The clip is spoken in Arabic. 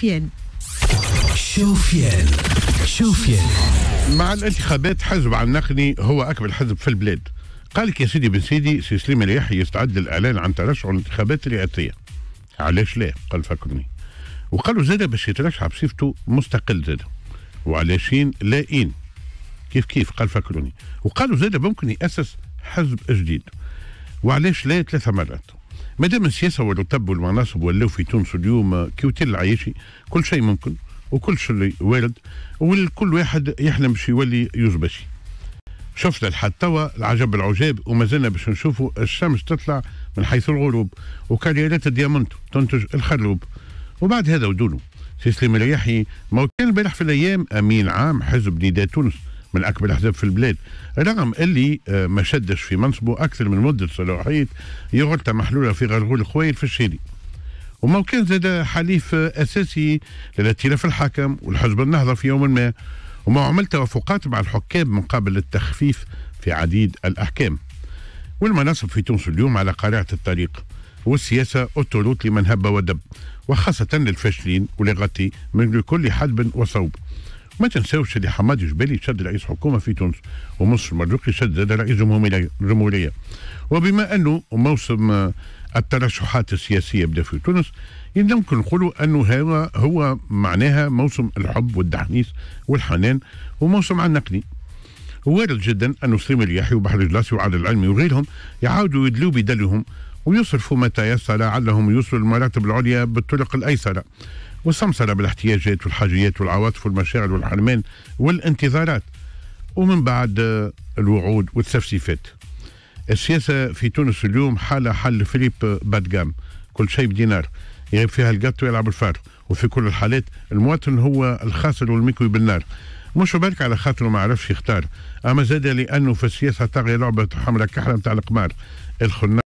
شوفيان. شوفيان. شوفيان. مع الانتخابات حزب عنقني هو أكبر حزب في البلاد. قال لك يا سيدي بن سيدي سي سليم الرياحي يستعد للإعلان عن ترشح الانتخابات الرئاسية. علاش لا؟ قال فكرني. وقالوا زاد باش يترشح بصفته مستقل زاد وعلاشين لاين كيف كيف؟ قال فكروني وقالوا زاد ممكن يأسس حزب جديد. وعلاش لا؟ ثلاث مرات. ما دام السياسة والرتب والمناصب ولاو في تونس اليوم كي أوتيل العياشي كل شيء ممكن وكل شيء وارد والكل واحد يحلم باش يولي يوزبشي شفنا لحد توا العجب العجاب وما زلنا باش نشوفوا الشمس تطلع من حيث الغروب وكاريرات ال diamant تنتج الخروب. وبعد هذا ودونه سي سليم الرياحي ما كان البارح في الأيام أمين عام حزب نداء تونس. من اكبر الأحزاب في البلاد. رغم اللي آه، ما شدش في منصبه أكثر من مدة صلاحية يغلط محلوله في غرغول الخويل في الشيري وما كان زاد حليف أساسي للائتلاف الحاكم والحزب النهضة في يوم ما. وما عمل توافقات مع الحكام من قبل التخفيف في عديد الأحكام. والمناصب في تونس اليوم على قارعة الطريق. والسياسة اوتوروت لمن هب ودب. وخاصة للفاشلين ولغتي من كل حدب وصوب. ما تنساوش اللي حماد جبالي شد رئيس حكومة في تونس ومصر مرزوقي شد رئيس جمهوريه وبما أنه موسم الترشحات السياسية بدأ في تونس يمكن نقولوا أنه هو هو معناها موسم الحب والدحنيس والحنان وموسم عنقني وارد جدا أن سليم اليحيى وبحر الجلاسي وعادل العلمي وغيرهم يعاودوا يدلوا بدلهم ويصرفوا متى يسر لعلهم يوصلوا المراتب العليا بالطرق الأيسر. وسمسرة بالاحتياجات والحاجيات والعواطف والمشاعر والحرمان والانتظارات. ومن بعد الوعود والتفسيفات. السياسة في تونس اليوم حالة حل فيليب بادجام كل شيء بدينار. يغيب فيها القط ويلعب الفار. وفي كل الحالات المواطن هو الخاسر والمكوي بالنار. مش بالك على خاطره ما عرفش يختار. أما زاد لأنه في السياسة طاغية لعبة حمراء كحله نتاع القمار. الخنا